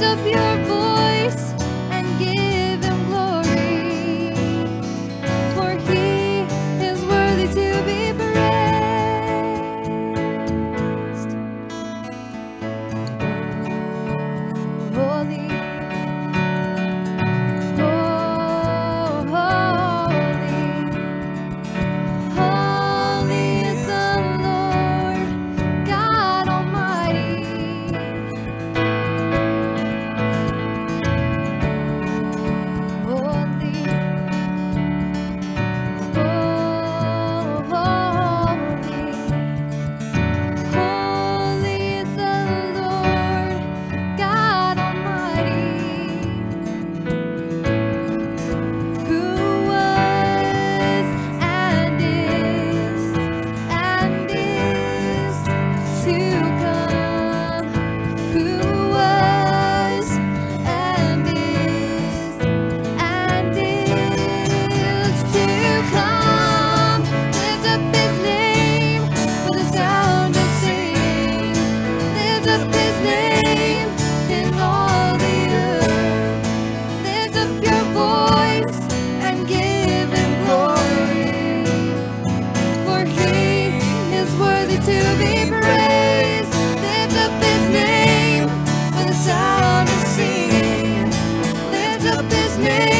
like you. name.